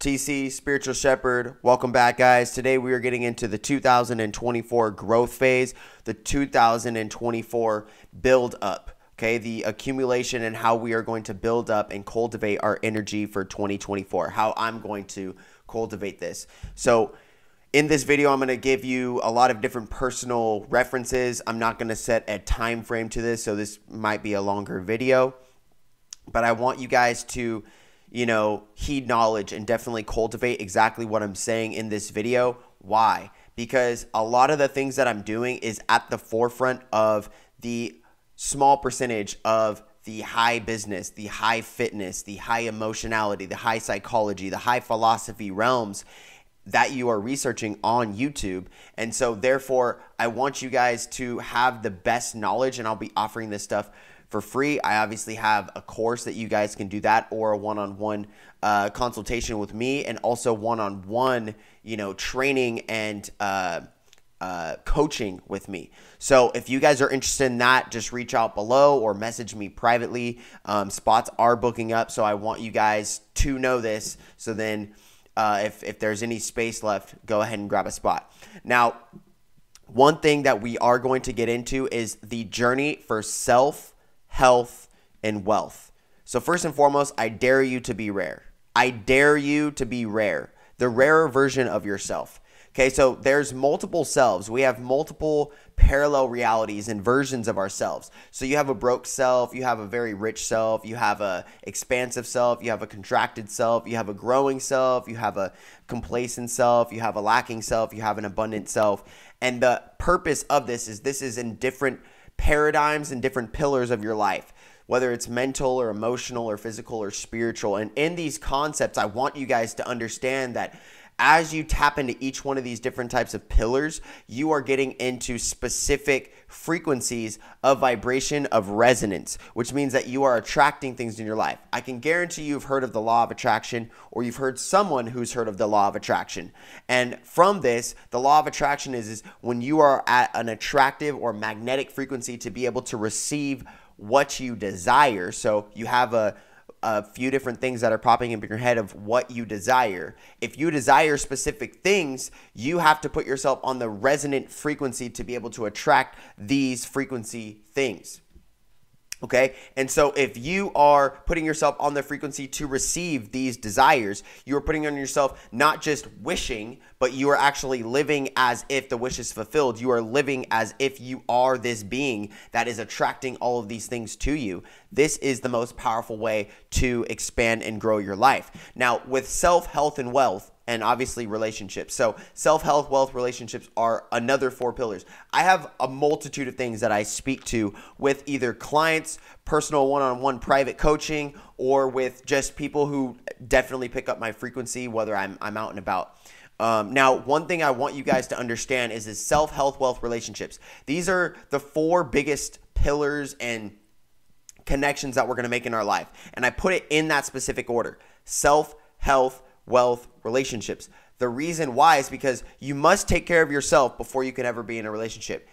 TC, Spiritual Shepherd. Welcome back, guys. Today we are getting into the 2024 growth phase, the 2024 build up. Okay, the accumulation and how we are going to build up and cultivate our energy for 2024. How I'm going to cultivate this. So, in this video, I'm going to give you a lot of different personal references. I'm not going to set a time frame to this, so this might be a longer video. But I want you guys to you know, heed knowledge and definitely cultivate exactly what I'm saying in this video. Why? Because a lot of the things that I'm doing is at the forefront of the small percentage of the high business, the high fitness, the high emotionality, the high psychology, the high philosophy realms that you are researching on YouTube. And so, therefore, I want you guys to have the best knowledge, and I'll be offering this stuff for free. I obviously have a course that you guys can do that or a one-on-one uh, consultation with me and also one-on-one, you know, training and uh, uh, coaching with me. So if you guys are interested in that, just reach out below or message me privately. Um, spots are booking up, so I want you guys to know this. So then, uh, if if there's any space left, go ahead and grab a spot. Now, one thing that we are going to get into is the journey for self health, and wealth. So, first and foremost, I dare you to be rare. I dare you to be rare, the rarer version of yourself. Okay, so there's multiple selves. We have multiple parallel realities and versions of ourselves. So you have a broke self, you have a very rich self, you have a expansive self, you have a contracted self, you have a growing self, you have a complacent self, you have a lacking self, you have an abundant self. And the purpose of this is this is in different paradigms and different pillars of your life, whether it's mental or emotional or physical or spiritual. And in these concepts, I want you guys to understand that as you tap into each one of these different types of pillars, you are getting into specific frequencies of vibration of resonance, which means that you are attracting things in your life. I can guarantee you've heard of the law of attraction or you've heard someone who's heard of the law of attraction. And from this, the law of attraction is, is when you are at an attractive or magnetic frequency to be able to receive what you desire. So you have a a few different things that are popping up in your head of what you desire. If you desire specific things, you have to put yourself on the resonant frequency to be able to attract these frequency things. Okay. And so if you are putting yourself on the frequency to receive these desires, you are putting on yourself not just wishing, but you are actually living as if the wish is fulfilled. You are living as if you are this being that is attracting all of these things to you. This is the most powerful way to expand and grow your life. Now, with self, health, and wealth, and obviously relationships. So, self health, wealth, relationships are another four pillars. I have a multitude of things that I speak to with either clients, personal one on one private coaching, or with just people who definitely pick up my frequency, whether I'm, I'm out and about. Um, now, one thing I want you guys to understand is, is self health, wealth, relationships. These are the four biggest pillars and connections that we're going to make in our life. And I put it in that specific order self, health, wealth, relationships. The reason why is because you must take care of yourself before you can ever be in a relationship.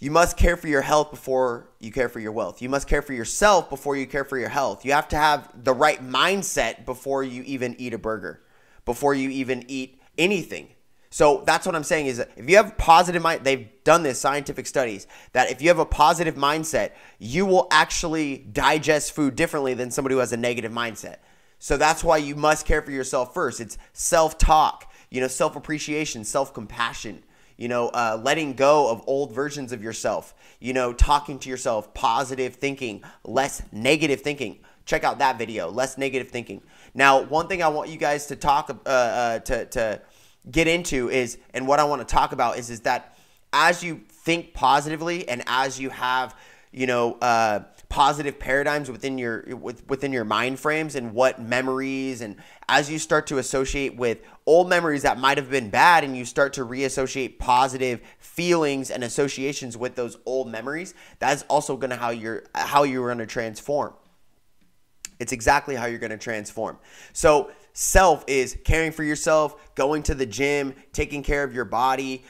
You must care for your health before you care for your wealth. You must care for yourself before you care for your health. You have to have the right mindset before you even eat a burger, before you even eat anything. So that's what I'm saying is that if you have positive mind, they've done this scientific studies that if you have a positive mindset, you will actually digest food differently than somebody who has a negative mindset. So that's why you must care for yourself first. It's self talk, you know, self appreciation, self compassion, you know, uh, letting go of old versions of yourself, you know, talking to yourself, positive thinking, less negative thinking. Check out that video, less negative thinking. Now, one thing I want you guys to talk uh, uh, to to get into is, and what I want to talk about is, is that as you think positively and as you have, you know, uh, positive paradigms within your within your mind frames and what memories and as you start to associate with old memories that might have been bad and you start to reassociate positive feelings and associations with those old memories that's also going to how you're how you're going to transform. It's exactly how you're going to transform. So self is caring for yourself going to the gym taking care of your body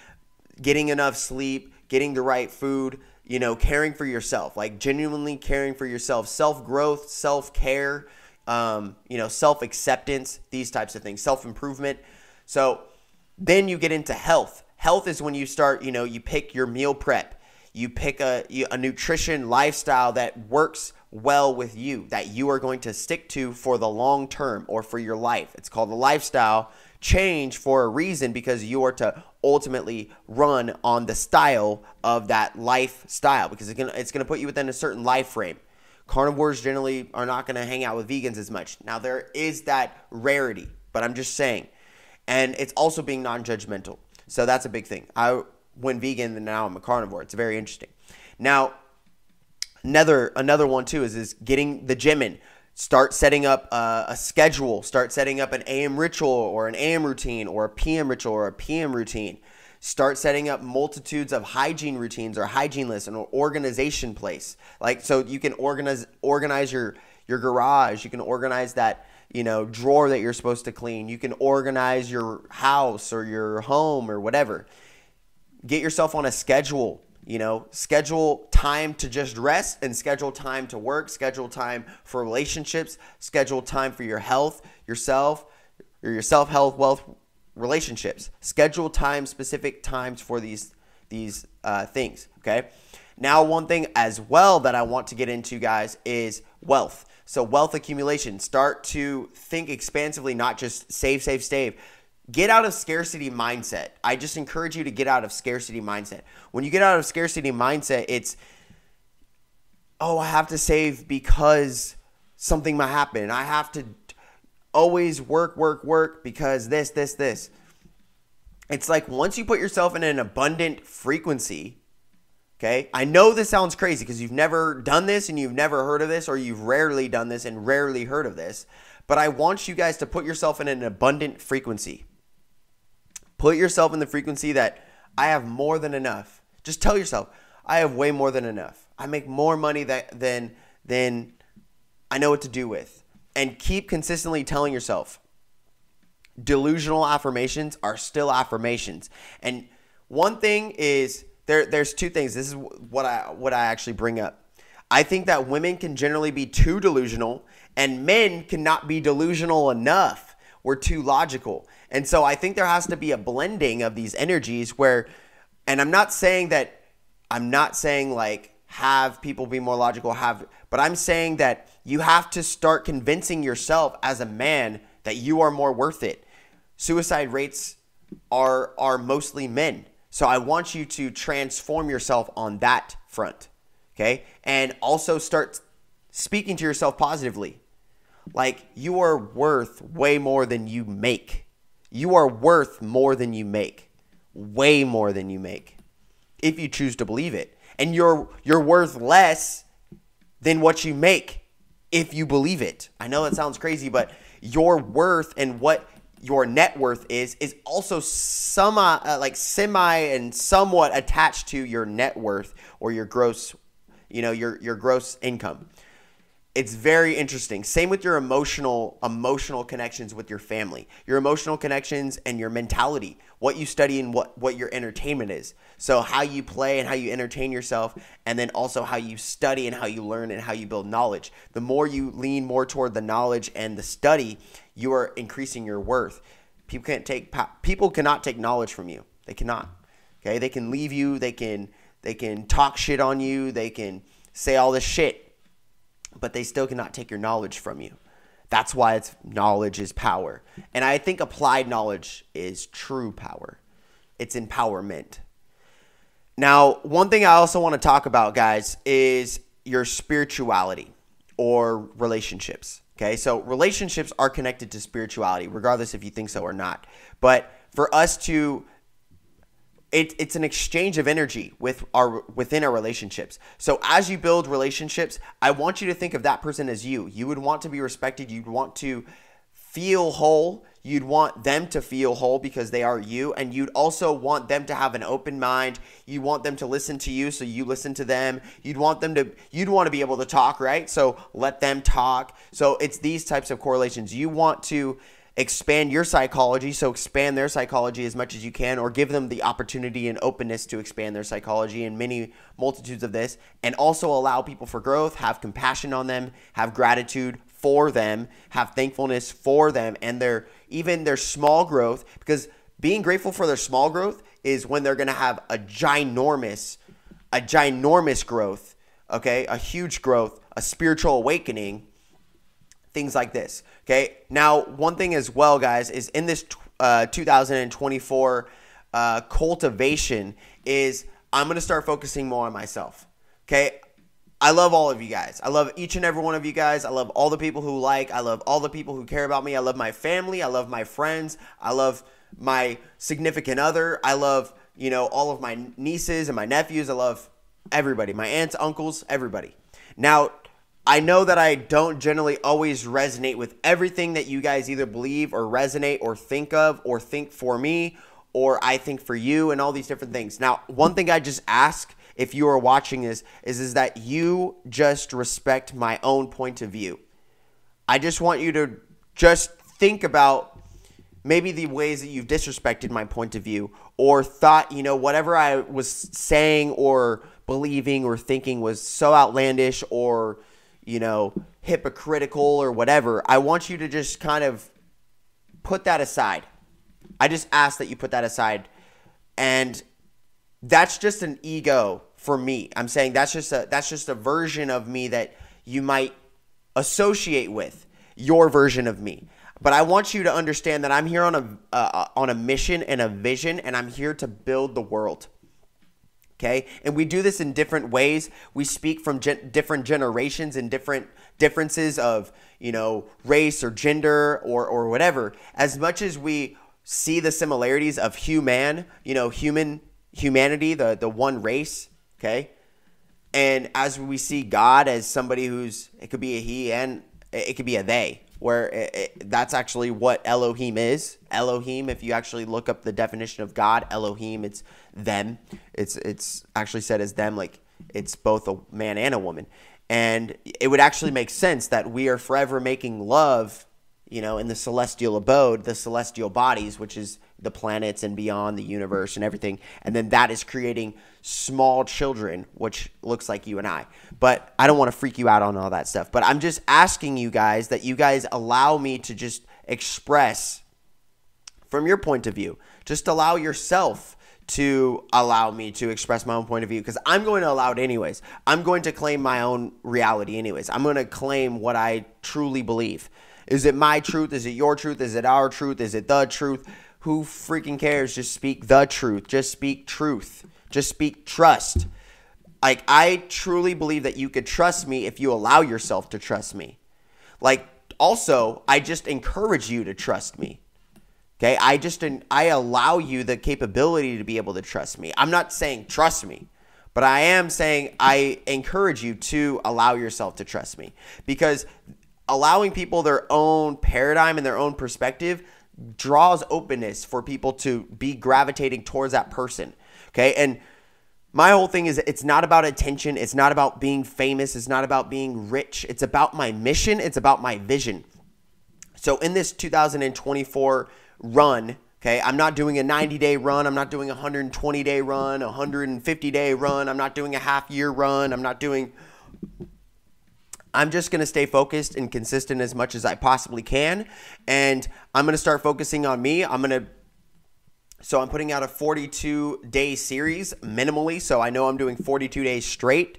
getting enough sleep getting the right food you know, caring for yourself, like genuinely caring for yourself, self growth, self care, um, you know, self acceptance, these types of things, self improvement. So then you get into health. Health is when you start, you know, you pick your meal prep, you pick a, a nutrition lifestyle that works well with you, that you are going to stick to for the long term or for your life. It's called a lifestyle change for a reason because you are to ultimately run on the style of that lifestyle because it's gonna, it's gonna put you within a certain life frame. Carnivores generally are not gonna hang out with vegans as much. Now, there is that rarity, but I'm just saying. And it's also being non judgmental. So that's a big thing. I went vegan and now I'm a carnivore. It's very interesting. Now, another another one too is is getting the gym in start setting up a, a, schedule start setting up an am ritual or an am routine or a pm ritual or a pm routine. Start setting up multitudes of hygiene routines or hygiene lists and an organization place. Like so you can organize organize your your garage. You can organize that you know drawer that you're supposed to clean. You can organize your house or your home or whatever. Get yourself on a schedule you know, schedule time to just rest and schedule time to work, schedule time for relationships, schedule time for your health, yourself, or your self health, wealth, relationships. Schedule time, specific times for these these uh, things. Okay. Now, one thing as well that I want to get into, guys, is wealth. So, wealth accumulation. Start to think expansively, not just save, save, save get out of scarcity mindset. I just encourage you to get out of scarcity mindset. When you get out of scarcity mindset, it's oh, I have to save because something might happen. I have to always work, work, work because this, this, this. It's like once you put yourself in an abundant frequency, okay? I know this sounds crazy because you've never done this and you've never heard of this or you've rarely done this and rarely heard of this, but I want you guys to put yourself in an abundant frequency. Put yourself in the frequency that I have more than enough. Just tell yourself, I have way more than enough. I make more money that, than than I know what to do with. And keep consistently telling yourself, delusional affirmations are still affirmations. And one thing is there there's two things. This is what I what I actually bring up. I think that women can generally be too delusional and men cannot be delusional enough. We're too logical. And so I think there has to be a blending of these energies where, and I'm not saying that, I'm not saying like have people be more logical, have, but I'm saying that you have to start convincing yourself as a man that you are more worth it. Suicide rates are are mostly men. So I want you to transform yourself on that front. Okay? And also start speaking to yourself positively. Like you are worth way more than you make. You are worth more than you make, way more than you make, if you choose to believe it. And you're you're worth less than what you make if you believe it. I know that sounds crazy, but your worth and what your net worth is is also semi uh, like semi and somewhat attached to your net worth or your gross you know your your gross income it's very interesting. Same with your emotional emotional connections with your family. Your emotional connections and your mentality, what you study and what what your entertainment is. So how you play and how you entertain yourself and then also how you study and how you learn and how you build knowledge. The more you lean more toward the knowledge and the study, you are increasing your worth. People can't take people cannot take knowledge from you. They cannot. Okay? They can leave you, they can they can talk shit on you, they can say all this shit but they still cannot take your knowledge from you. That's why it's knowledge is power. And I think applied knowledge is true power. It's empowerment. Now, one thing I also want to talk about, guys, is your spirituality or relationships. Okay, so relationships are connected to spirituality, regardless if you think so or not. But for us to it, it's an exchange of energy with our within our relationships. So as you build relationships, I want you to think of that person as you. You would want to be respected. You'd want to feel whole. You'd want them to feel whole because they are you. And you'd also want them to have an open mind. You want them to listen to you, so you listen to them. You'd want them to, you'd want to be able to talk, right? So let them talk. So it's these types of correlations. You want to expand your psychology, so expand their psychology as much as you can, or give them the opportunity and openness to expand their psychology and many multitudes of this, and also allow people for growth, have compassion on them, have gratitude for them, have thankfulness for them and their even their small growth because being grateful for their small growth is when they're going to have a ginormous a ginormous growth, okay? A huge growth, a spiritual awakening, things like this. Okay? Now, one thing as well, guys, is in this uh, 2024 uh, cultivation is I'm going to start focusing more on myself. Okay? I love all of you guys. I love each and every one of you guys. I love all the people who like. I love all the people who care about me. I love my family. I love my friends. I love my significant other. I love, you know, all of my nieces and my nephews. I love everybody, my aunts, uncles, everybody. Now, I know that I don't generally always resonate with everything that you guys either believe or resonate or think of or think for me or I think for you and all these different things. Now, one thing I just ask if you are watching this is is that you just respect my own point of view. I just want you to just think about maybe the ways that you've disrespected my point of view or thought, you know, whatever I was saying or believing or thinking was so outlandish or, you know, hypocritical or whatever. I want you to just kind of put that aside. I just ask that you put that aside. And that's just an ego for me. I'm saying that's just a that's just a version of me that you might associate with your version of me. But I want you to understand that I'm here on a uh, on a mission and a vision, and I'm here to build the world. Okay, and we do this in different ways. We speak from gen- different generations and different differences of you know race or gender or or whatever. As much as we see the similarities of human, you know, human humanity, the the one race, okay? And as we see God as somebody who's it could be a he and it could be a they, where it, it, that's actually what Elohim is. Elohim, if you actually look up the definition of God, Elohim, it's them. It's it's actually said as them, like it's both a man and a woman. And it would actually make sense that we are forever making love you know, in the celestial abode, the celestial bodies, which is the planets and beyond the universe and everything. And then that is creating small children, which looks like you and I. But I don't want to freak you out on all that stuff. But I'm just asking you guys that you guys allow me to just express from your point of view. Just allow yourself to allow me to express my own point of view because I'm going to allow it anyways. I'm going to claim my own reality anyways. I'm going to claim what I truly believe. Is it my truth? Is it your truth? Is it our truth? Is it the truth? Who freaking cares? Just speak the truth. Just speak truth. Just speak trust. Like, I truly believe that you could trust me if you allow yourself to trust me. Like, also, I just encourage you to trust me. Okay, I just I allow you the capability to be able to trust me. I'm not saying trust me, but I am saying I encourage you to allow yourself to trust me because allowing people their own paradigm and their own perspective draws openness for people to be gravitating towards that person. Okay. And my whole thing is it's not about attention. It's not about being famous. It's not about being rich. It's about my mission. It's about my vision. So in this 2024 run, okay, I'm not doing a 90 day run. I'm not doing a 120 day run, a 150 day run. I'm not doing a half year run. I'm not doing I'm just going to stay focused and consistent as much as I possibly can. And I'm going to start focusing on me. I'm going to so I'm putting out a 42 day series minimally. So I know I'm doing 42 days straight.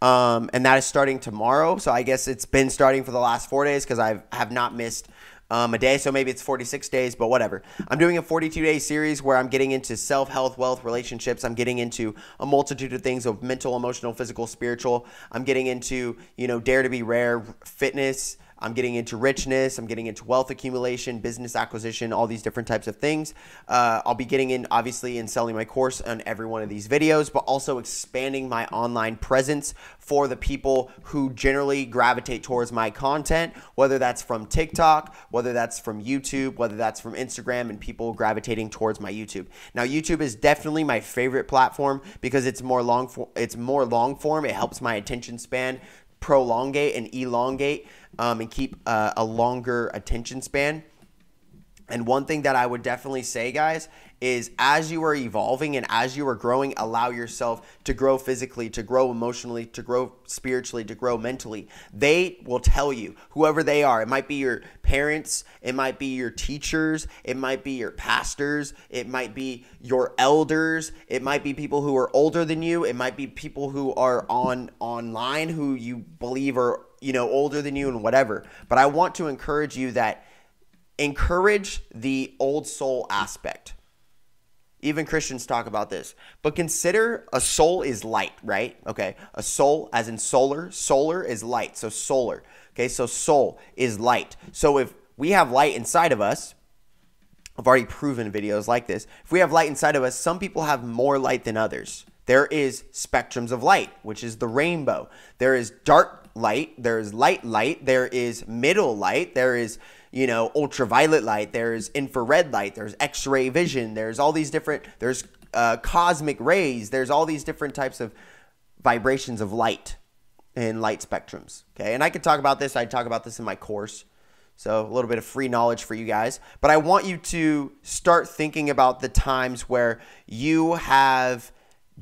Um, and that is starting tomorrow. So I guess it's been starting for the last four days because I have not missed um, a day. So maybe it's 46 days, but whatever. I'm doing a 42 day series where I'm getting into self, health, wealth, relationships. I'm getting into a multitude of things of mental, emotional, physical, spiritual. I'm getting into, you know, dare to be rare, fitness, I'm getting into richness. I'm getting into wealth accumulation, business acquisition, all these different types of things. Uh, I'll be getting in, obviously, in selling my course on every one of these videos, but also expanding my online presence for the people who generally gravitate towards my content, whether that's from TikTok, whether that's from YouTube, whether that's from Instagram, and people gravitating towards my YouTube. Now, YouTube is definitely my favorite platform because it's more long. For, it's more long form. It helps my attention span prolongate and elongate um, and keep uh, a longer attention span. And one thing that I would definitely say, guys, is as you are evolving and as you are growing, allow yourself to grow physically, to grow emotionally, to grow spiritually, to grow mentally. They will tell you, whoever they are, it might be your parents, it might be your teachers, it might be your pastors, it might be your elders, it might be people who are older than you, it might be people who are on online who you believe are, you know, older than you and whatever. But I want to encourage you that encourage the old soul aspect. Even Christians talk about this. But consider a soul is light, right? Okay. A soul, as in solar, solar is light. So solar. Okay. So soul is light. So if we have light inside of us, I've already proven videos like this. If we have light inside of us, some people have more light than others. There is spectrums of light, which is the rainbow. There is dark light, there is light light, there is middle light, there is you know, ultraviolet light, there's infrared light, there's X ray vision, there's all these different, there's uh, cosmic rays, there's all these different types of vibrations of light and light spectrums. Okay. And I could talk about this, I talk about this in my course. So, a little bit of free knowledge for you guys. But I want you to start thinking about the times where you have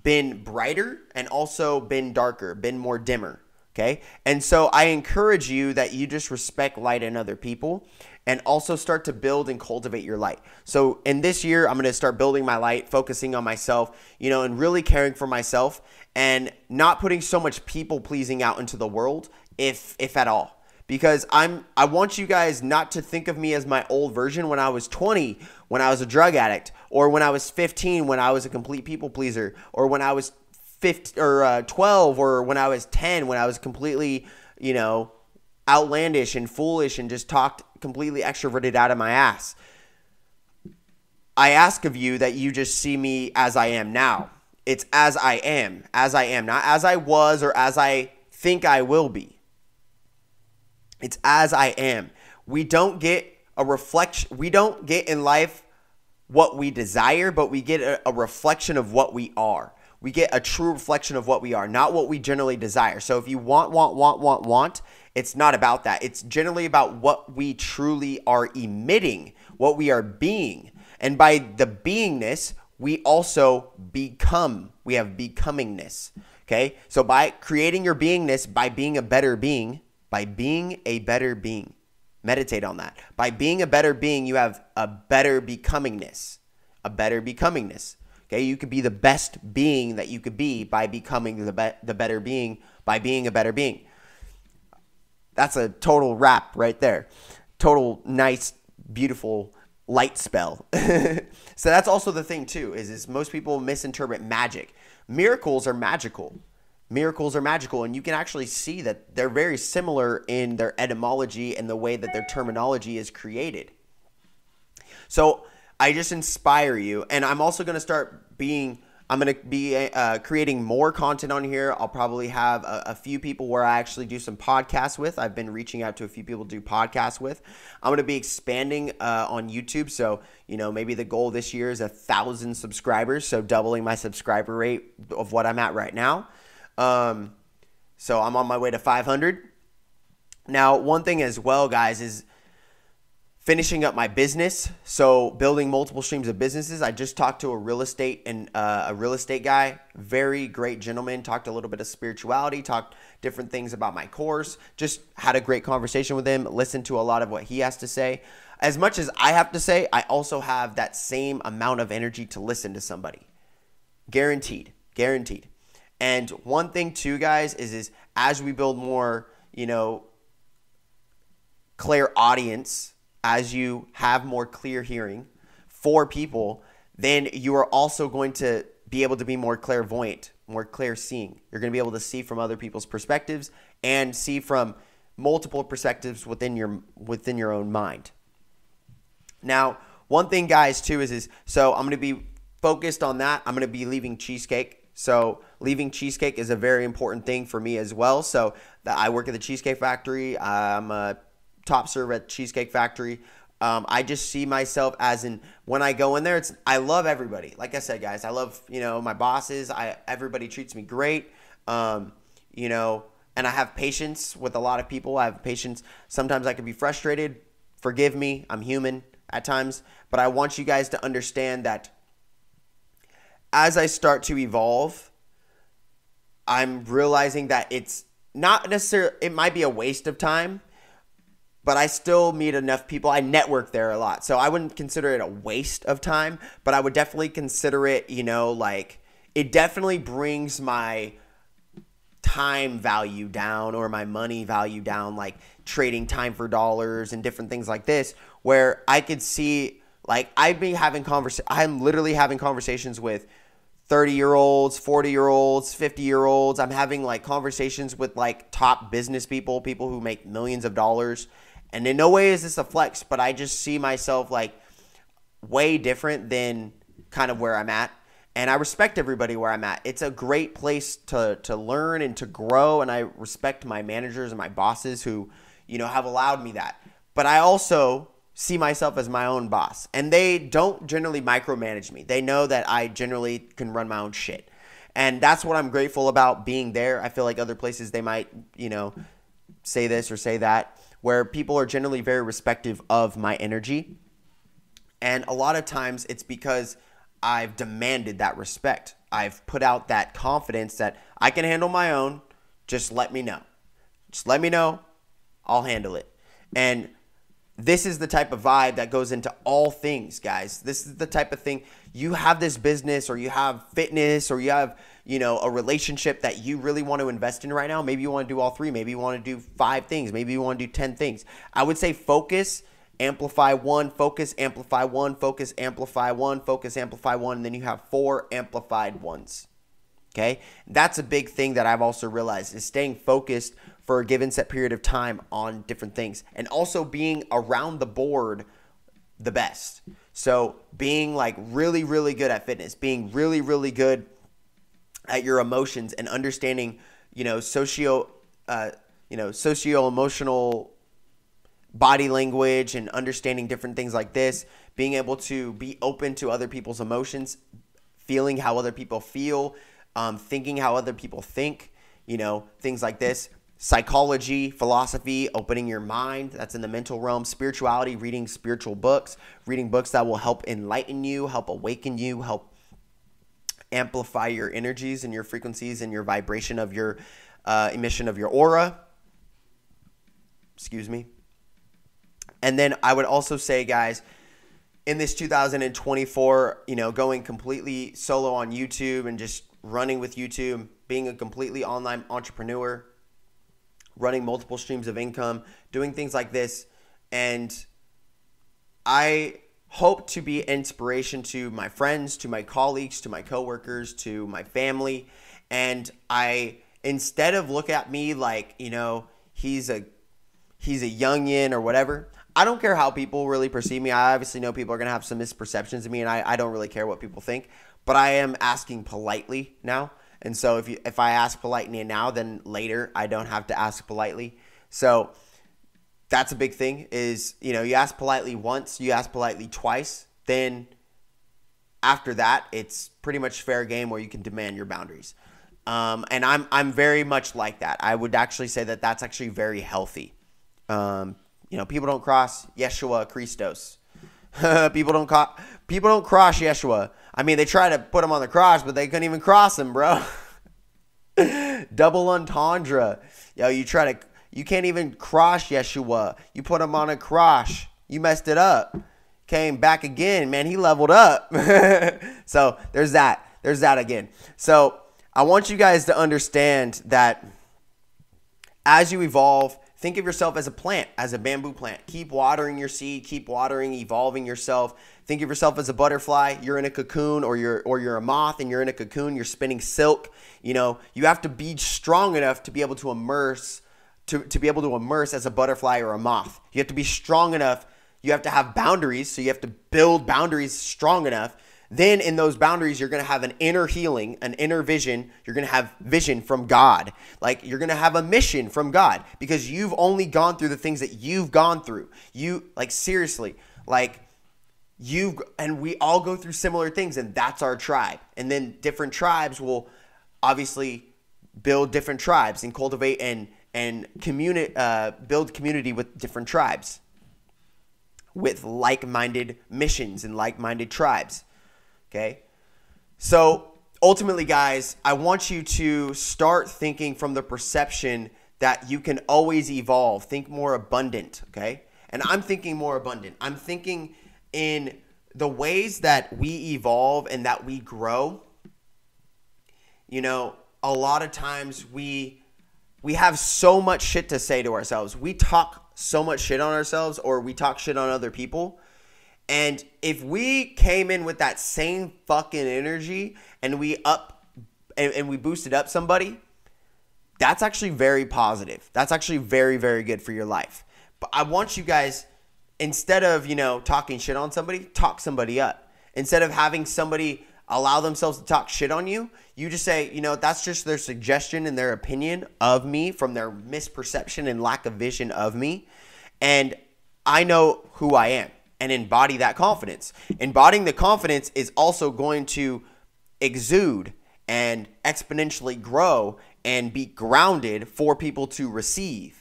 been brighter and also been darker, been more dimmer. Okay. And so I encourage you that you just respect light in other people and also start to build and cultivate your light. So in this year, I'm going to start building my light, focusing on myself, you know, and really caring for myself and not putting so much people pleasing out into the world, if, if at all because I'm I want you guys not to think of me as my old version when I was 20 when I was a drug addict or when I was 15 when I was a complete people pleaser or when I was 15 or uh, 12 or when I was 10 when I was completely, you know, outlandish and foolish and just talked completely extroverted out of my ass. I ask of you that you just see me as I am now. It's as I am, as I am, not as I was or as I think I will be. It's as I am. We don't get a reflection, we don't get in life what we desire, but we get a, a reflection of what we are we get a true reflection of what we are, not what we generally desire. So if you want, want, want, want, want, it's not about that. It's generally about what we truly are emitting, what we are being. And by the beingness, we also become. We have becomingness. Okay? So by creating your beingness, by being a better being, by being a better being, meditate on that. By being a better being, you have a better becomingness. A better becomingness. Okay, you could be the best being that you could be by becoming the be- the better being by being a better being. That's a total wrap right there. Total nice, beautiful light spell. so that's also the thing too is is most people misinterpret magic. Miracles are magical. Miracles are magical and you can actually see that they're very similar in their etymology and the way that their terminology is created. So I just inspire you. And I'm also going to start being, I'm going to be uh, creating more content on here. I'll probably have a, a, few people where I actually do some podcasts with. I've been reaching out to a few people to do podcasts with. I'm going to be expanding uh, on YouTube. So, you know, maybe the goal this year is a thousand subscribers. So, doubling my subscriber rate of what I'm at right now. Um, so, I'm on my way to 500. Now, one thing as well, guys, is finishing up my business so building multiple streams of businesses. I just talked to a real estate and uh, a real estate guy very great gentleman talked a little bit of spirituality talked different things about my course just had a great conversation with him listened to a lot of what he has to say. As much as i have to say i also have that same amount of energy to listen to somebody. Guaranteed guaranteed. And one thing too guys is is as we build more you know clairaudience as you have more clear hearing for people, then you are also going to be able to be more clairvoyant, more clear seeing. You're going to be able to see from other people's perspectives and see from multiple perspectives within your within your own mind. Now, one thing guys too is is so I'm going to be focused on that. I'm going to be leaving cheesecake. So, leaving cheesecake is a very important thing for me as well. So, I work at the Cheesecake Factory. I'm a top serve at Cheesecake Factory. Um, I just see myself as in when I go in there, it's I love everybody. Like I said, guys, I love you know my bosses. I everybody treats me great. Um, you know, and I have patience with a lot of people. I have patience. Sometimes I can be frustrated. Forgive me. I'm human. at times, but I want you guys to understand that as I start to evolve, I'm realizing that it's not necessarily, it might be a waste of time, but I still meet enough people. I network there a lot. So I wouldn't consider it a waste of time, but I would definitely consider it, you know, like it definitely brings my time value down or my money value down, like trading time for dollars and different things like this, where I could see, like, I've been having conversations, I'm literally having conversations with 30 year olds, 40 year olds, 50 year olds. I'm having like conversations with like top business people, people who make millions of dollars. And in no way is this a flex, but I just see myself like way different than kind of where I'm at. And I respect everybody where I'm at. It's a great place to to learn and to grow and I respect my managers and my bosses who, you know, have allowed me that. But I also see myself as my own boss. And they don't generally micromanage me. They know that I generally can run my own shit. And that's what I'm grateful about being there. I feel like other places they might, you know, say this or say that, where people are generally very respective of my energy. And a lot of times it's because I've demanded that respect. I've put out that confidence that I can handle my own. Just let me know. Just let me know. I'll handle it. And this is the type of vibe that goes into all things, guys. This is the type of thing you have this business or you have fitness or you have, you know, a relationship that you really want to invest in right now. Maybe you want to do all three. Maybe you want to do five things. Maybe you want to do 10 things. I would say focus, amplify one, focus, amplify one, focus, amplify one, focus, amplify one. And then you have four amplified ones. Okay. That's a big thing that I've also realized is staying focused for a given set period of time on different things and also being around the board the best. So being like really, really good at fitness, being really, really good at your emotions and understanding, you know, socio, uh, you know, socio emotional body language and understanding different things like this, being able to be open to other people's emotions, feeling how other people feel, um, thinking how other people think, you know, things like this psychology, philosophy, opening your mind. That's in the mental realm. Spirituality, reading spiritual books, reading books that will help enlighten you, help awaken you, help amplify your energies and your frequencies and your vibration of your uh, emission of your aura. Excuse me. And then I would also say, guys, in this 2024, you know, going completely solo on YouTube and just running with YouTube, being a completely online entrepreneur, running multiple streams of income, doing things like this. And I hope to be inspiration to my friends, to my colleagues, to my coworkers, to my family. And I instead of look at me like, you know, he's a he's a youngin or whatever. I don't care how people really perceive me. I obviously know people are gonna have some misperceptions of me and I, I don't really care what people think. But I am asking politely now. And so if you if I ask politely now, then later I don't have to ask politely. So that's a big thing is, you know, you ask politely once, you ask politely twice, then after that, it's pretty much fair game where you can demand your boundaries. Um, and I'm I'm very much like that. I would actually say that that's actually very healthy. Um, you know, people don't cross Yeshua Christos. people don't co- people don't cross Yeshua. I mean, they try to put him on the cross, but they couldn't even cross him, bro. Double entendre. Yo, you try to you can't even cross Yeshua. You put him on a cross. You messed it up. Came back again, man. He leveled up. so there's that. There's that again. So I want you guys to understand that as you evolve, think of yourself as a plant, as a bamboo plant. Keep watering your seed, keep watering, evolving yourself. Think of yourself as a butterfly. You're in a cocoon or you're or you're a moth and you're in a cocoon, you're spinning silk. You know, you have to be strong enough to be able to immerse to, to be able to immerse as a butterfly or a moth. You have to be strong enough. You have to have boundaries, so you have to build boundaries strong enough. Then in those boundaries, you're going to have an inner healing, an inner vision. You're going to have vision from God. Like you're going to have a mission from God because you've only gone through the things that you've gone through. You like seriously, like you and we all go through similar things and that's our tribe and then different tribes will obviously build different tribes and cultivate and and community uh, build community with different tribes with like minded missions and like minded tribes. Okay? So ultimately, guys, I want you to start thinking from the perception that you can always evolve. Think more abundant, okay? And I'm thinking more abundant. I'm thinking in the ways that we evolve and that we grow. You know, a lot of times we we have so much shit to say to ourselves. We talk so much shit on ourselves or we talk shit on other people. And if we came in with that same fucking energy and we up and, and we boosted up somebody, that's actually very positive. That's actually very, very good for your life. But I want you guys, instead of, you know, talking shit on somebody, talk somebody up. Instead of having somebody allow themselves to talk shit on you, you just say, you know, that's just their suggestion and their opinion of me from their misperception and lack of vision of me. And I know who I am and embody that confidence. Embodying the confidence is also going to exude and exponentially grow and be grounded for people to receive.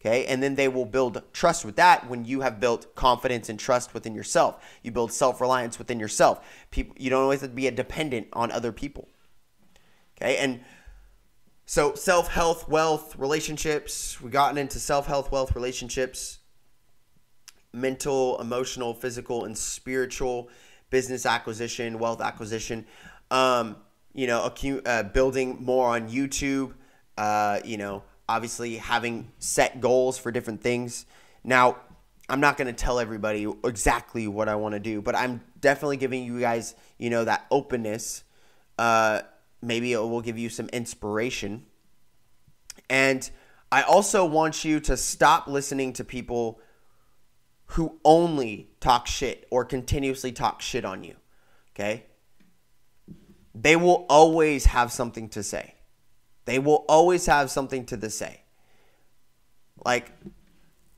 Okay. And then they will build trust with that when you have built confidence and trust within yourself. You build self reliance within yourself. People, you don't always have to be a dependent on other people. Okay. And so self health, wealth, relationships, we've gotten into self health, wealth, relationships, mental, emotional, physical, and spiritual business acquisition, wealth acquisition. Um, you know, uh, building more on YouTube, uh, you know, obviously having set goals for different things. Now, I'm not going to tell everybody exactly what I want to do, but I'm definitely giving you guys, you know, that openness. Uh, maybe it will give you some inspiration. And I also want you to stop listening to people who only talk shit or continuously talk shit on you. Okay? they will always have something to say. They will always have something to the say. Like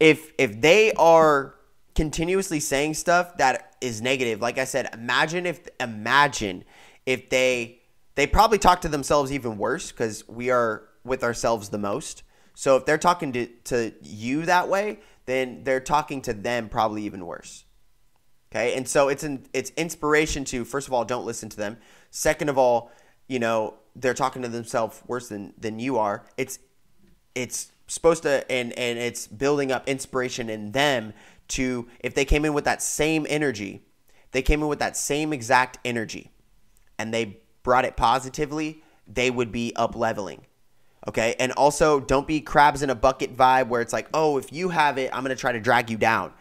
if if they are continuously saying stuff that is negative, like I said, imagine if imagine if they they probably talk to themselves even worse because we are with ourselves the most. So if they're talking to, to you that way, then they're talking to them probably even worse. Okay, and so it's an it's inspiration to first of all, don't listen to them. Second of all, you know they're talking to themselves worse than than you are. It's it's supposed to and and it's building up inspiration in them to if they came in with that same energy, they came in with that same exact energy, and they brought it positively, they would be up leveling. Okay, and also don't be crabs in a bucket vibe where it's like, oh, if you have it, I'm gonna try to drag you down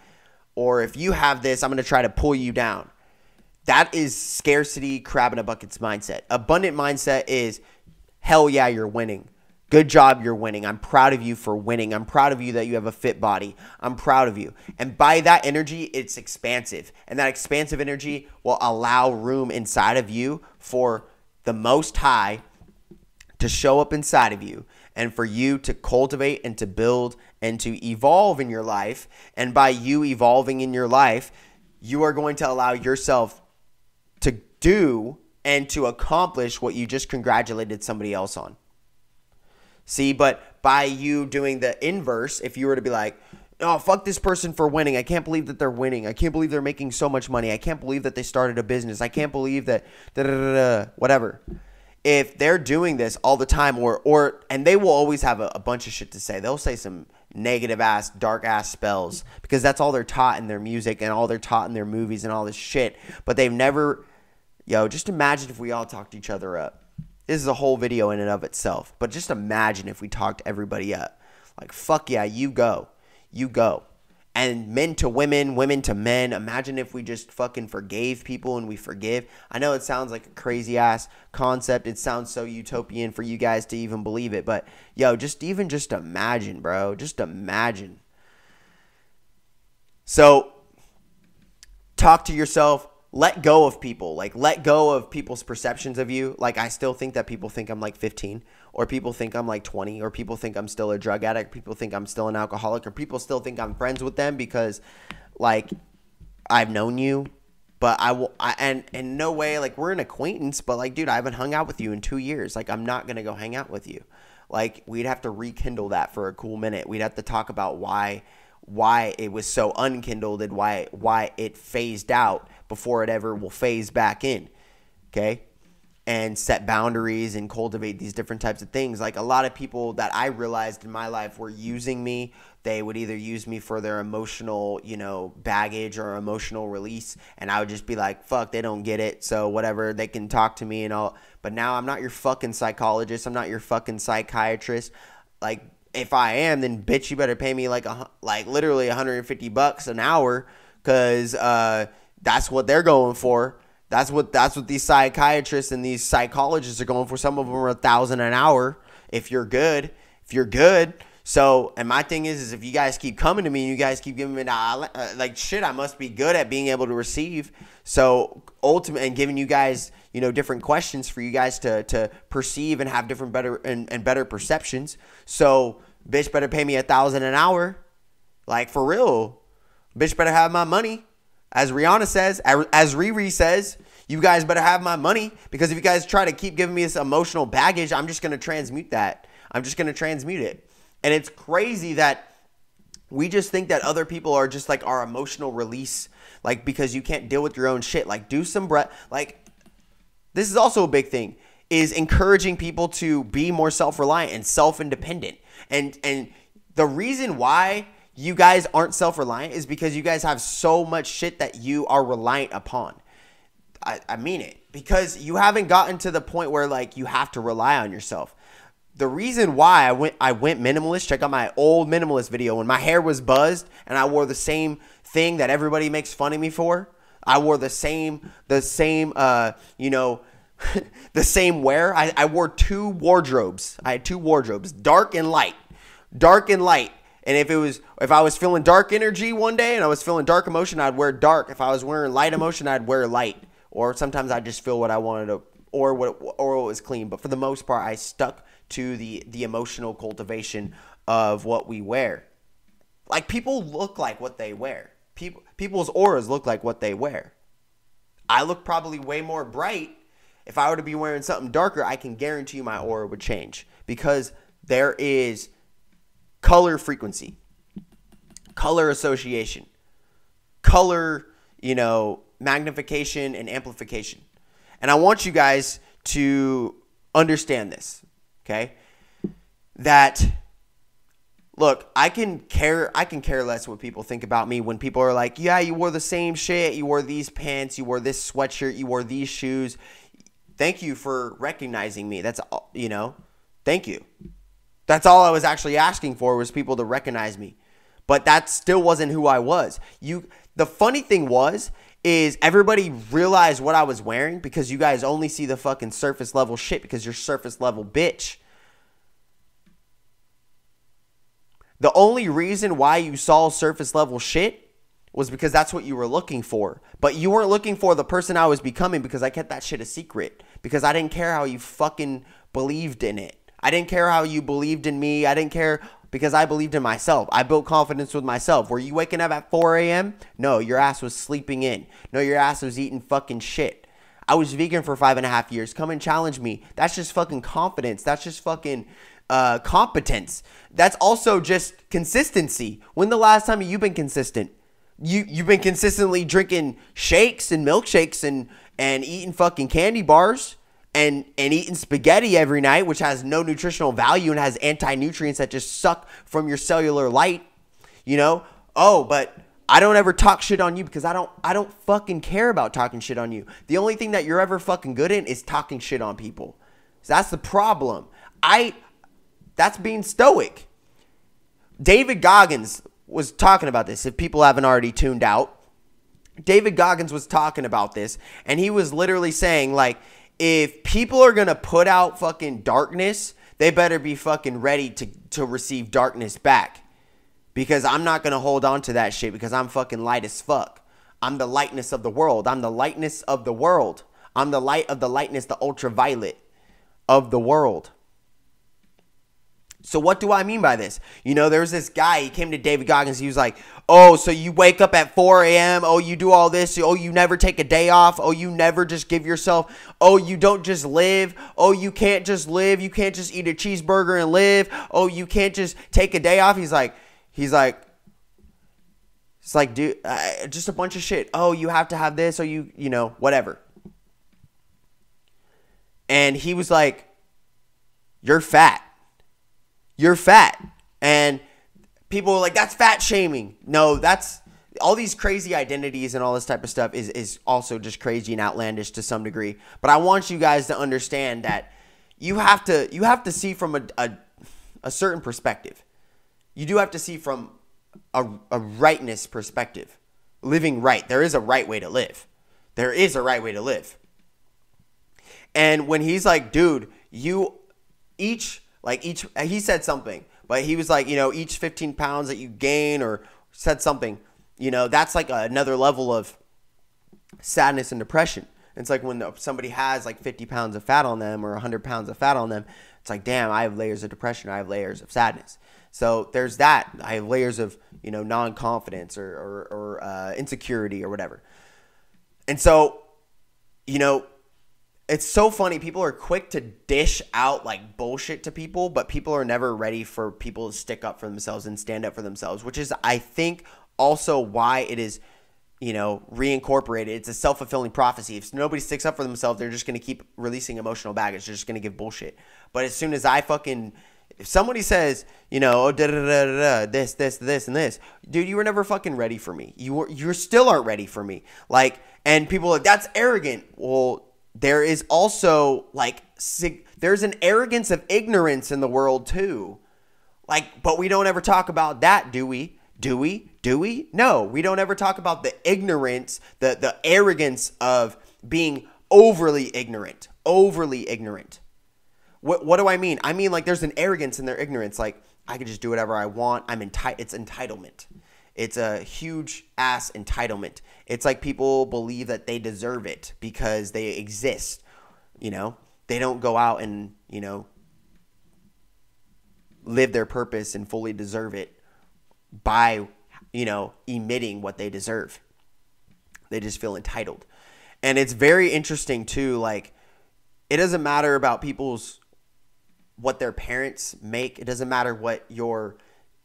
or if you have this, I'm going to try to pull you down. That is scarcity, crab in a buckets mindset. Abundant mindset is hell yeah, you're winning. Good job, you're winning. I'm proud of you for winning. I'm proud of you that you have a fit body. I'm proud of you. And by that energy, it's expansive. And that expansive energy will allow room inside of you for the most high to show up inside of you and for you to cultivate and to build and to evolve in your life. And by you evolving in your life, you are going to allow yourself to do and to accomplish what you just congratulated somebody else on. See, but by you doing the inverse, if you were to be like, oh, fuck this person for winning. I can't believe that they're winning. I can't believe they're making so much money. I can't believe that they started a business. I can't believe that, da da da whatever if they're doing this all the time or or and they will always have a, a, bunch of shit to say they'll say some negative ass dark ass spells because that's all they're taught in their music and all they're taught in their movies and all this shit but they've never yo just imagine if we all talked each other up this is a whole video in and of itself but just imagine if we talked everybody up like fuck yeah you go you go and men to women, women to men. Imagine if we just fucking forgave people and we forgive. I know it sounds like a crazy ass concept. It sounds so utopian for you guys to even believe it, but yo, just even just imagine, bro. Just imagine. So talk to yourself, let go of people. Like let go of people's perceptions of you. Like I still think that people think I'm like 15 or people think I'm like 20, or people think I'm still a drug addict, people think I'm still an alcoholic, or people still think I'm friends with them because, like, I've known you, but I will, I, and in no way, like, we're an acquaintance, but like, dude, I haven't hung out with you in two years. Like, I'm not gonna go hang out with you. Like, we'd have to rekindle that for a cool minute. We'd have to talk about why why it was so unkindled and why why it phased out before it ever will phase back in. Okay? And set boundaries and cultivate these different types of things. Like a lot of people that I realized in my life were using me. They would either use me for their emotional, you know, baggage or emotional release. And I would just be like, fuck, they don't get it. So whatever, they can talk to me and all. But now I'm not your fucking psychologist. I'm not your fucking psychiatrist. Like, if I am, then bitch, you better pay me like a like literally 150 bucks an hour, cause uh, that's what they're going for. That's what that's what these psychiatrists and these psychologists are going for. Some of them are a thousand an hour if you're good. If you're good. So, and my thing is, is if you guys keep coming to me, and you guys keep giving me uh, like shit, I must be good at being able to receive. So, ultimate and giving you guys, you know, different questions for you guys to to perceive and have different better and, and better perceptions. So, bitch better pay me a thousand an hour, like for real. Bitch better have my money. As Rihanna says, as Riri says, you guys better have my money because if you guys try to keep giving me this emotional baggage, I'm just going to transmute that. I'm just going to transmute it. And it's crazy that we just think that other people are just like our emotional release, like because you can't deal with your own shit. Like, do some breath. Like, this is also a big thing is encouraging people to be more self-reliant and self-independent. And and the reason why you guys aren't self reliant is because you guys have so much shit that you are reliant upon. I, I mean it because you haven't gotten to the point where like you have to rely on yourself. The reason why I went I went minimalist, check out my old minimalist video when my hair was buzzed and I wore the same thing that everybody makes fun of me for. I wore the same the same uh, you know the same wear. I, I wore two wardrobes. I had two wardrobes, dark and light. Dark and light and if it was if I was feeling dark energy one day and I was feeling dark emotion, I'd wear dark. If I was wearing light emotion, I'd wear light. Or sometimes I'd just feel what I wanted to or what or what was clean. But for the most part, I stuck to the the emotional cultivation of what we wear. Like people look like what they wear. People people's auras look like what they wear. I look probably way more bright. If I were to be wearing something darker, I can guarantee you my aura would change because there is color frequency, color association, color, you know, magnification and amplification. And I want you guys to understand this, okay? That look, I can care I can care less what people think about me when people are like, "Yeah, you wore the same shit, you wore these pants, you wore this sweatshirt, you wore these shoes." Thank you for recognizing me. That's all, you know. Thank you. That's all I was actually asking for was people to recognize me. But that still wasn't who I was. You the funny thing was is everybody realized what I was wearing because you guys only see the fucking surface level shit because you're surface level bitch. The only reason why you saw surface level shit was because that's what you were looking for. But you weren't looking for the person I was becoming because I kept that shit a secret. Because I didn't care how you fucking believed in it. I didn't care how you believed in me. I didn't care because I believed in myself. I built confidence with myself. Were you waking up at 4 a.m.? No, your ass was sleeping in. No, your ass was eating fucking shit. I was vegan for five and a half years. Come and challenge me. That's just fucking confidence. That's just fucking uh, competence. That's also just consistency. When the last time you've been consistent? You you've been consistently drinking shakes and milkshakes and and eating fucking candy bars and and eating spaghetti every night, which has no nutritional value and has anti-nutrients that just suck from your cellular light, you know? Oh, but I don't ever talk shit on you because I don't I don't fucking care about talking shit on you. The only thing that you're ever fucking good in is talking shit on people. So that's the problem. I that's being stoic. David Goggins was talking about this if people haven't already tuned out. David Goggins was talking about this and he was literally saying like if people are gonna put out fucking darkness, they better be fucking ready to, to receive darkness back. Because I'm not gonna hold on to that shit because I'm fucking light as fuck. I'm the lightness of the world. I'm the lightness of the world. I'm the light of the lightness, the ultraviolet of the world. So what do I mean by this? You know, there was this guy, he came to David Goggins, he was like, Oh, so you wake up at 4 a.m. Oh, you do all this. Oh, you never take a day off. Oh, you never just give yourself. Oh, you don't just live. Oh, you can't just live. You can't just eat a cheeseburger and live. Oh, you can't just take a day off. He's like, he's like, It's like, dude, uh, just a bunch of shit. Oh, you have to have this, or you, you know, whatever. And he was like, You're fat. You're fat. And people were like, That's fat shaming. No, that's all these crazy identities and all this type of stuff is, is also just crazy and outlandish to some degree. But I want you guys to understand that you have to you have to see from a, a, a certain perspective. You do have to see from a, a rightness perspective. Living right. There is a right way to live. There is a right way to live. And when he's like, dude, you each, like each, he said something, but he was like, you know, each 15 pounds that you gain or said something, you know, that's like another level of sadness and depression. It's like when somebody has like 50 pounds of fat on them or 100 pounds of fat on them, it's like, damn, I have layers of depression. I have layers of sadness. So there's that. I have layers of, you know, non confidence or, or, or uh, insecurity or whatever. And so, you know, it's so funny. People are quick to dish out like bullshit to people, but people are never ready for people to stick up for themselves and stand up for themselves, which is, I think, also why it is, you know, reincorporated. It's a self fulfilling prophecy. If nobody sticks up for themselves, they're just going to keep releasing emotional baggage. They're just going to give bullshit. But as soon as I fucking if somebody says, you know, oh, da, da, da, da, da, this, this, this, and this, dude, you were never fucking ready for me. You were, you still aren't ready for me. Like, and people are like, that's arrogant. Well, there is also like sig- there's an arrogance of ignorance in the world too. Like, but we don't ever talk about that, do we? Do we? Do we? No, we don't ever talk about the ignorance, the the arrogance of being overly ignorant, overly ignorant. What what do I mean? I mean like there's an arrogance in their ignorance. Like I can just do whatever I want. I'm entitled. It's entitlement. It's a huge ass entitlement. It's like people believe that they deserve it because they exist. You know, they don't go out and, you know, live their purpose and fully deserve it by, you know, emitting what they deserve. They just feel entitled. And it's very interesting too like it doesn't matter about people's what their parents make. It doesn't matter what your,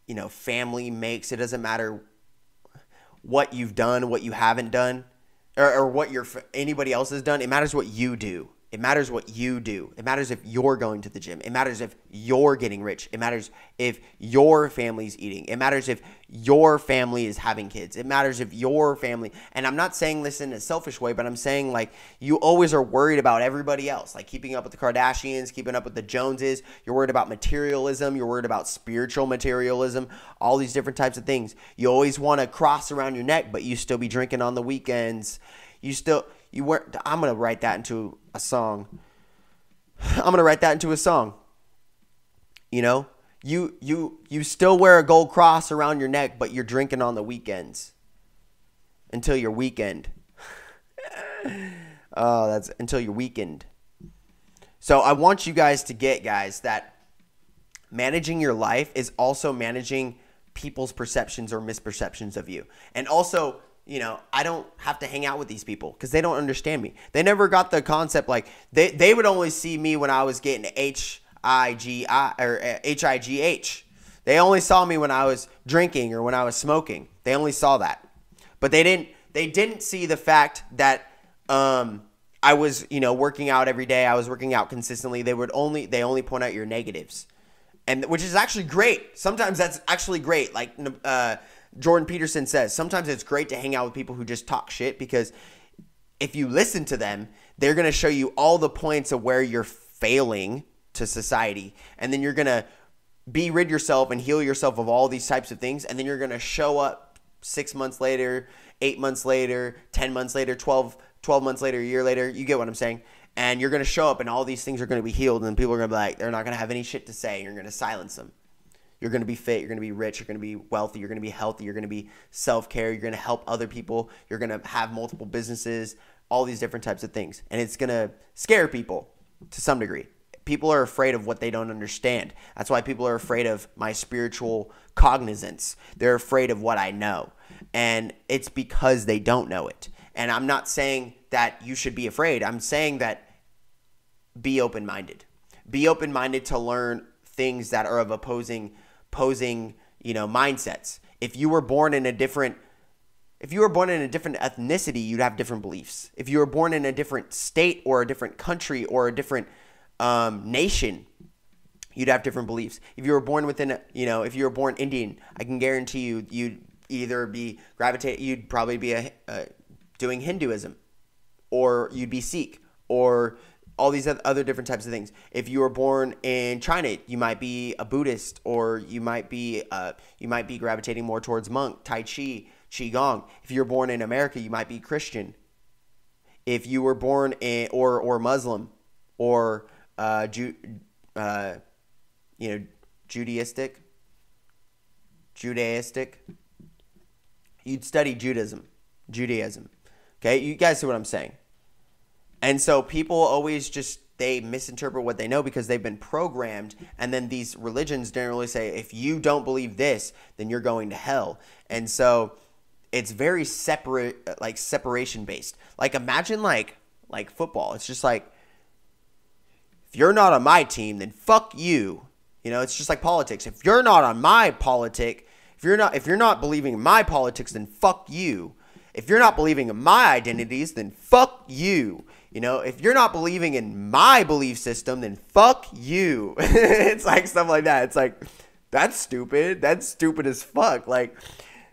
you know, family makes. It doesn't matter what you've done, what you haven't done, or, or what your anybody else has done. It matters what you do. It matters what you do. It matters if you're going to the gym. It matters if you're getting rich. It matters if your family's eating. It matters if your family is having kids. It matters if your family, and I'm not saying this in a selfish way, but I'm saying like you always are worried about everybody else, like keeping up with the Kardashians, keeping up with the Joneses. You're worried about materialism. You're worried about spiritual materialism, all these different types of things. You always want to cross around your neck, but you still be drinking on the weekends. You still, you weren't, I'm going to write that into a song. I'm to write that into a song. You know, you you you still wear a gold cross around your neck, but you're drinking on the weekends until your weekend. oh, that's until your weekend. So I want you guys to get guys that managing your life is also managing people's perceptions or misperceptions of you. And also you know, I don't have to hang out with these people because they don't understand me. They never got the concept like they, they would only see me when I was getting H I G I or H I G H. They only saw me when I was drinking or when I was smoking. They only saw that, but they didn't they didn't see the fact that um, I was you know working out every day. I was working out consistently. They would only they only point out your negatives, and which is actually great. Sometimes that's actually great. Like uh, Jordan Peterson says sometimes it's great to hang out with people who just talk shit because if you listen to them, they're going to show you all the points of where you're failing to society. And then you're going to be rid yourself and heal yourself of all these types of things. And then you're going to show up six months later, eight months later, 10 months later, 12, 12 months later, a year later. You get what I'm saying? And you're going to show up and all these things are going to be healed. And people are going to be like, they're not going to have any shit to say. You're going to silence them. You're going to be fit, you're going to be rich, you're going to be wealthy, you're going to be healthy, you're going to be self care, you're going to help other people, you're going to have multiple businesses, all these different types of things. And it's going to scare people to some degree. People are afraid of what they don't understand. That's why people are afraid of my spiritual cognizance. They're afraid of what I know. And it's because they don't know it. And I'm not saying that you should be afraid. I'm saying that be open minded. Be open minded to learn things that are of opposing posing, you know, mindsets. If you were born in a different If you were born in a different ethnicity, you'd have different beliefs. If you were born in a different state or a different country or a different um, nation, you'd have different beliefs. If you were born within, a, you know, if you were born Indian, I can guarantee you, you'd either be gravitate, you'd probably be a, doing Hinduism, or you'd be Sikh, or all these other different types of things. If you were born in China, you might be a Buddhist, or you might be uh, you might be gravitating more towards monk, Tai Chi, Qigong. If you're born in America, you might be Christian. If you were born in or or Muslim, or uh, Ju, uh, you know, Judaistic, Judaistic, you'd study Judaism, Judaism. Okay, you guys see what I'm saying? And so people always just they misinterpret what they know because they've been programmed. And then these religions generally say if you don't believe this then you're going to hell. And so it's very separate like separation based like imagine like like football. It's just like if you're not on my team then fuck you. You know it's just like politics. If you're not on my politic if you're not if you're not believing in my politics then fuck you. If you're not believing in my identities then fuck you you know, if you're not believing in my belief system, then fuck you. it's like stuff like that. It's like, that's stupid. That's stupid as fuck. Like,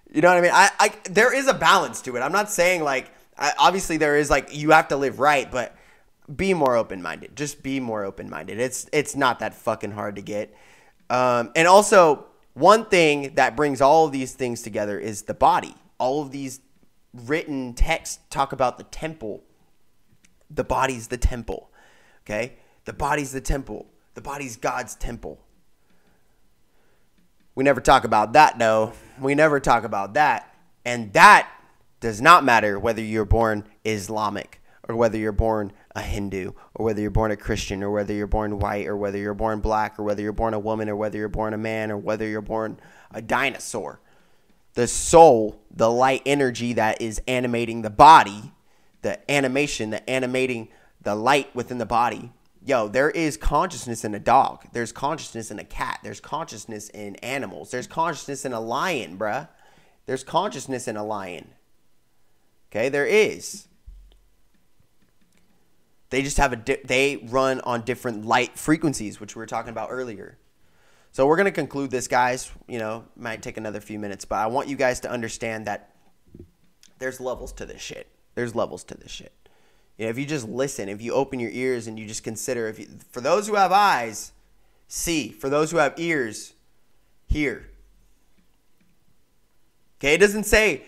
you know what I mean? I, I there is a balance to it. I'm not saying like, I, obviously there is like you have to live right, but be more open minded. Just be more open minded. It's it's not that fucking hard to get. Um, and also, one thing that brings all of these things together is the body. All of these written texts talk about the temple the body's the temple. Okay? The body's the temple. The body's God's temple. We never talk about that, though. We never talk about that. And that does not matter whether you're born Islamic or whether you're born a Hindu or whether you're born a Christian or whether you're born white or whether you're born black or whether you're born a woman or whether you're born a man or whether you're born a dinosaur. The soul, the light energy that is animating the body, the animation, the animating the light within the body. Yo, there is consciousness in a dog. There's consciousness in a cat. There's consciousness in animals. There's consciousness in a lion, bruh. There's consciousness in a lion. Okay, there is. They just have a di- they run on different light frequencies, which we were talking about earlier. So we're gonna conclude this, guys. You know, might take another few minutes, but I want you guys to understand that there's levels to this shit. There's levels to this shit. You know, if you just listen, if you open your ears and you just consider, if you, for those who have eyes, see. For those who have ears, hear. Okay, it doesn't say,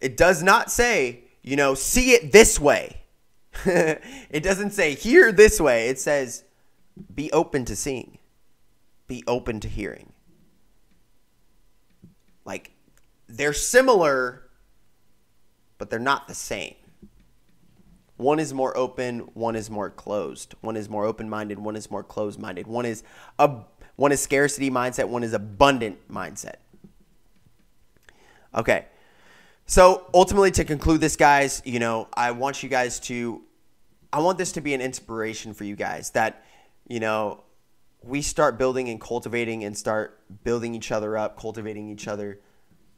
it does not say, you know, see it this way. it doesn't say hear this way. It says be open to seeing, be open to hearing. Like they're similar, but they're not the same. One is more open, one is more closed. One is more open-minded, one is more closed-minded. One is a one is scarcity mindset, one is abundant mindset. Okay. So ultimately to conclude this guys, you know, I want you guys to I want this to be an inspiration for you guys that you know, we start building and cultivating and start building each other up, cultivating each other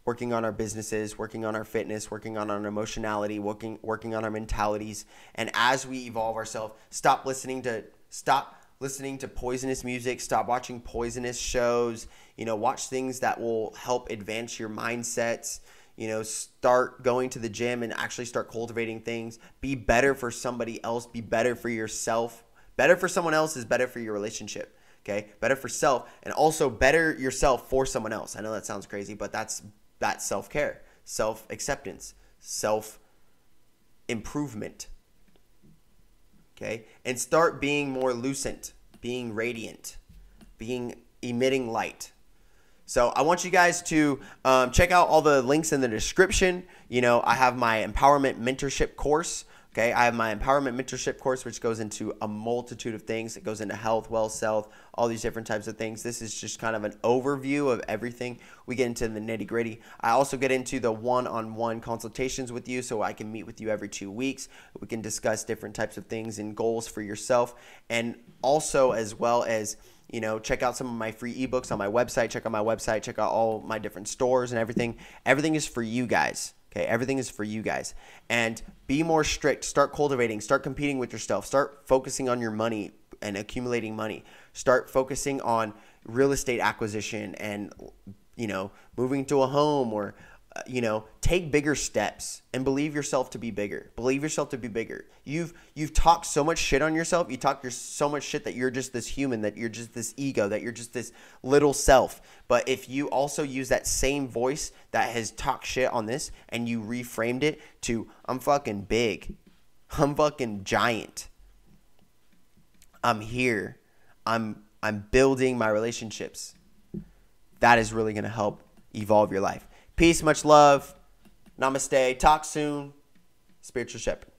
working on our businesses, working on our fitness, working on our emotionality, working working on our mentalities. And as we evolve ourselves, stop listening to stop listening to poisonous music, stop watching poisonous shows, you know, watch things that will help advance your mindsets. You know, start going to the gym and actually start cultivating things. Be better for somebody else, be better for yourself. Better for someone else is better for your relationship okay better for self and also better yourself for someone else i know that sounds crazy but that's that's self care, self acceptance, self improvement. Okay? And start being more lucent, being radiant, being emitting light. So I want you guys to um, check out all the links in the description. You know, I have my empowerment mentorship course. Okay, I have my empowerment mentorship course, which goes into a multitude of things. It goes into health, well, health, all these different types of things. This is just kind of an overview of everything. We get into the nitty gritty. I also get into the one on one consultations with you, so I can meet with you every two weeks. We can discuss different types of things and goals for yourself, and also as well as you know, check out some of my free ebooks on my website. Check out my website. Check out all my different stores and everything. Everything is for you guys. Okay, everything is for you guys. And be more strict. Start cultivating. Start competing with yourself. Start focusing on your money and accumulating money. Start focusing on real estate acquisition and you know moving to a home or you know take bigger steps and believe yourself to be bigger. Believe yourself to be bigger. You've you've talked so much shit on yourself. You talk your so much shit that you're just this human that you're just this ego that you're just this little self. But if you also use that same voice that has talked shit on this and you reframed it to i'm fucking big. I'm fucking giant. I'm here. I'm i'm building my relationships. That is really going to help evolve your life Peace, much love. Namaste. Talk soon. Spiritual Shepherd.